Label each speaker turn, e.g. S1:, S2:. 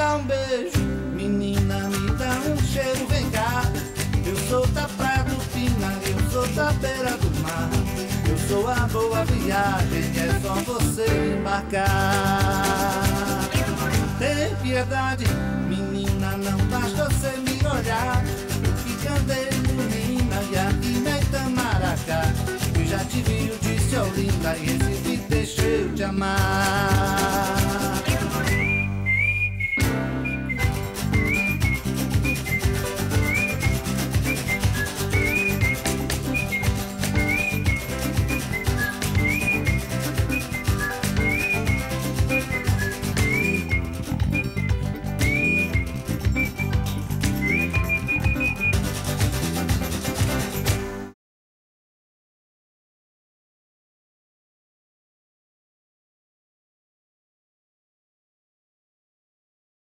S1: dá um beijo, menina, me dá um cheiro, vem cá. Eu sou da praia do Pina, eu sou da beira do mar. Eu sou a boa viagem, é só você embarcar. Tem piedade, menina, não basta você me olhar. Eu que cantei menina e aqui na Itamaracá. Eu já te vi,